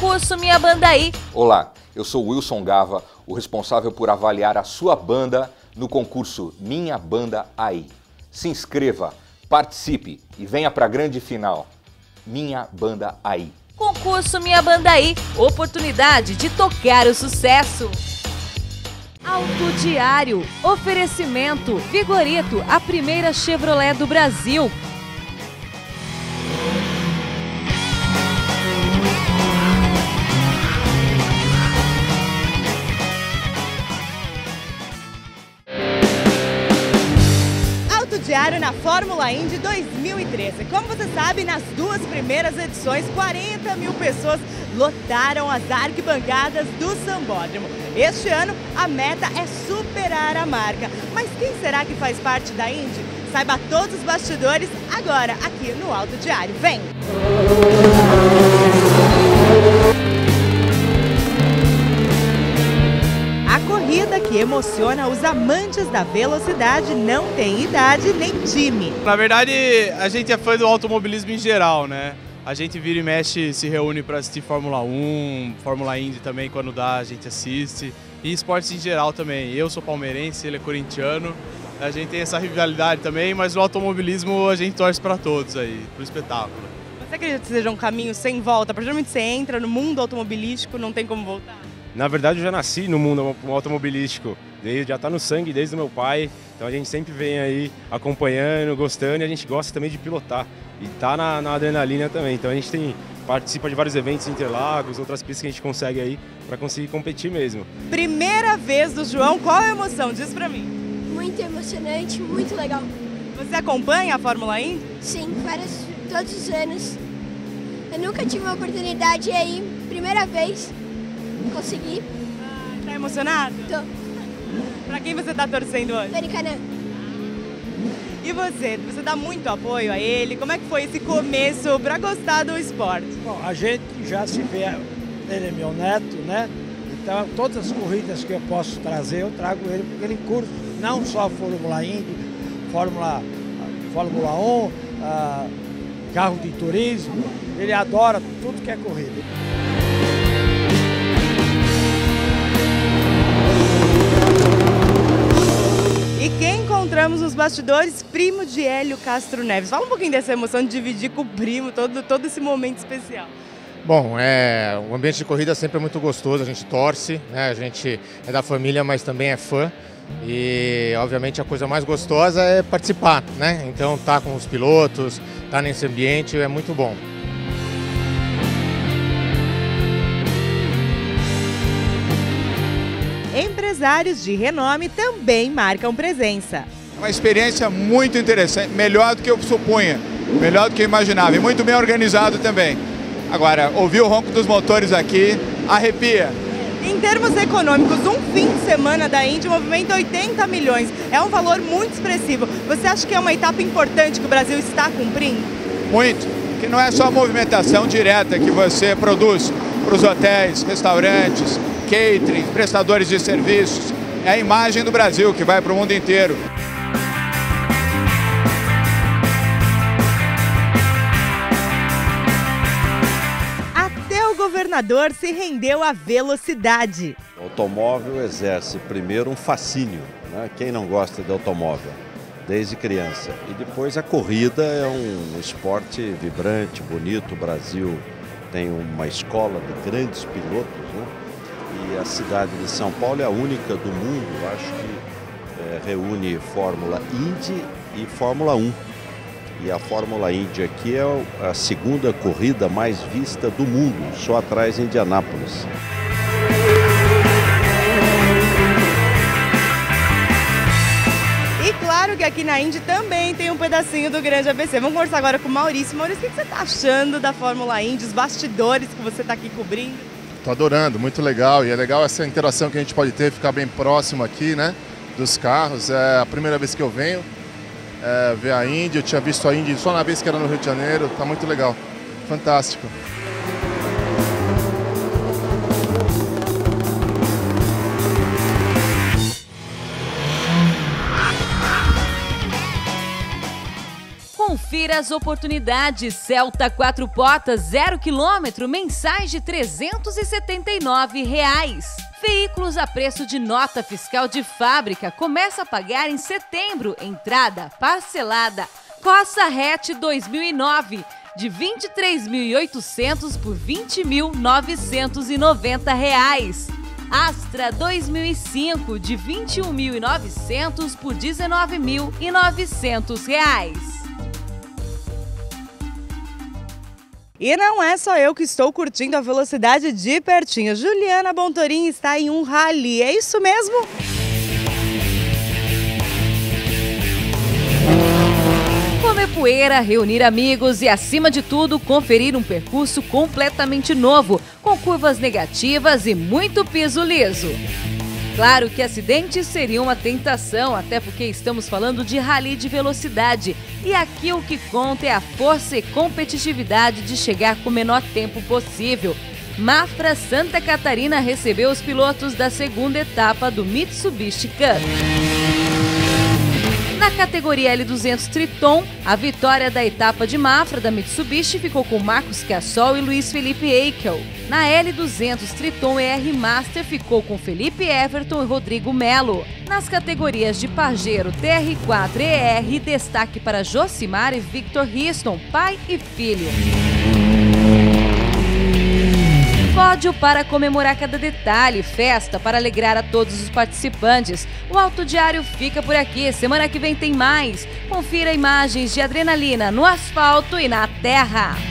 Concurso Minha Banda Aí. Olá, eu sou Wilson Gava, o responsável por avaliar a sua banda no concurso Minha Banda Aí. Se inscreva, participe e venha para a grande final. Minha Banda Aí. Concurso Minha Banda Aí. Oportunidade de tocar o sucesso. Auto Diário. Oferecimento. Vigorito, a primeira Chevrolet do Brasil. Na Fórmula Indy 2013. Como você sabe, nas duas primeiras edições, 40 mil pessoas lotaram as arquibancadas do Sambódromo. Este ano, a meta é superar a marca. Mas quem será que faz parte da Indy? Saiba todos os bastidores agora, aqui no Auto Diário. Vem! A que emociona os amantes da velocidade não tem idade nem time. Na verdade, a gente é fã do automobilismo em geral, né? A gente vira e mexe, se reúne para assistir Fórmula 1, Fórmula Indy também, quando dá, a gente assiste. E esportes em geral também. Eu sou palmeirense, ele é corintiano. A gente tem essa rivalidade também, mas o automobilismo a gente torce para todos aí, pro espetáculo. Você acredita que seja um caminho sem volta? A partir do momento que você entra no mundo automobilístico, não tem como voltar? Na verdade, eu já nasci no mundo automobilístico, desde, já está no sangue desde o meu pai. Então a gente sempre vem aí acompanhando, gostando e a gente gosta também de pilotar. E tá na, na adrenalina também. Então a gente tem participa de vários eventos em Interlagos, outras pistas que a gente consegue aí para conseguir competir mesmo. Primeira vez do João, qual a emoção? Diz pra mim. Muito emocionante, muito legal. Você acompanha a Fórmula Indy? Sim, vários, todos os anos. Eu nunca tive uma oportunidade aí, primeira vez, consegui. Ah, tá emocionado? Tô. Pra quem você tá torcendo hoje? Mericanã. E você? Você dá muito apoio a ele? Como é que foi esse começo pra gostar do esporte? Bom, a gente já se vê, ele é meu neto, né? Então, todas as corridas que eu posso trazer, eu trago ele, porque ele curte não só Fórmula Indy, Fórmula, Fórmula 1, ah, carro de turismo, ele adora tudo que é corrida. E quem encontramos nos bastidores? Primo de Hélio Castro Neves. Fala um pouquinho dessa emoção de dividir com o primo todo, todo esse momento especial. Bom, é, o ambiente de corrida sempre é muito gostoso, a gente torce, né? a gente é da família, mas também é fã. E obviamente a coisa mais gostosa é participar, né? Então tá com os pilotos, tá nesse ambiente é muito bom. Empresários de renome também marcam presença. É uma experiência muito interessante, melhor do que eu supunha, melhor do que eu imaginava e muito bem organizado também. Agora, ouvir o ronco dos motores aqui arrepia. Em termos econômicos, um fim de semana da Indy movimenta 80 milhões. É um valor muito expressivo. Você acha que é uma etapa importante que o Brasil está cumprindo? Muito, que não é só a movimentação direta que você produz para os hotéis, restaurantes, catering, prestadores de serviços. É a imagem do Brasil que vai para o mundo inteiro. Até o governador se rendeu à velocidade. O automóvel exerce primeiro um fascínio, né? quem não gosta de automóvel, desde criança. E depois a corrida é um esporte vibrante, bonito. O Brasil tem uma escola de grandes pilotos, né? E a cidade de São Paulo é a única do mundo, acho que é, reúne Fórmula Indy e Fórmula 1. E a Fórmula Indy aqui é a segunda corrida mais vista do mundo, só atrás de Indianápolis. E claro que aqui na Indy também tem um pedacinho do grande ABC. Vamos conversar agora com o Maurício. Maurício, o que você está achando da Fórmula Indy, os bastidores que você está aqui cobrindo? Tô adorando, muito legal. E é legal essa interação que a gente pode ter, ficar bem próximo aqui, né? Dos carros. É a primeira vez que eu venho é, ver a Indy. Eu tinha visto a Indy só na vez que era no Rio de Janeiro. Tá muito legal. Fantástico. Confira as oportunidades. Celta 4 portas 0 km, mensais de 379 reais. Veículos a preço de nota fiscal de fábrica começa a pagar em setembro. Entrada parcelada. Coça Hatch 2009 de R$ 23.800 por 20.990 reais. Astra 2005 de R$ 21.900 por 19.900 reais. E não é só eu que estou curtindo a velocidade de pertinho. Juliana Bontorim está em um rally, é isso mesmo? Comer poeira, reunir amigos e, acima de tudo, conferir um percurso completamente novo, com curvas negativas e muito piso liso. Claro que acidentes seriam uma tentação, até porque estamos falando de rally de velocidade. E aqui o que conta é a força e competitividade de chegar com o menor tempo possível. Mafra Santa Catarina recebeu os pilotos da segunda etapa do Mitsubishi Cup. Na categoria L200 Triton, a vitória da etapa de Mafra da Mitsubishi ficou com Marcos Cassol e Luiz Felipe Eichel. Na L200 Triton ER Master ficou com Felipe Everton e Rodrigo Melo. Nas categorias de Pajero TR4 e ER, destaque para Josimar e Victor Riston, pai e filho. Pódio para comemorar cada detalhe, festa para alegrar a todos os participantes. O Alto Diário fica por aqui. Semana que vem tem mais. Confira imagens de adrenalina no asfalto e na terra.